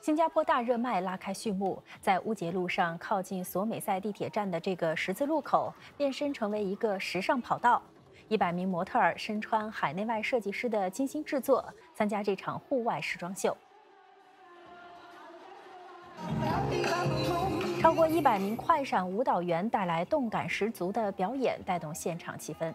新加坡大热卖拉开序幕，在乌节路上靠近索美塞地铁站的这个十字路口，变身成为一个时尚跑道。一百名模特儿身穿海内外设计师的精心制作，参加这场户外时装秀。超过一百名快闪舞蹈员带来动感十足的表演，带动现场气氛。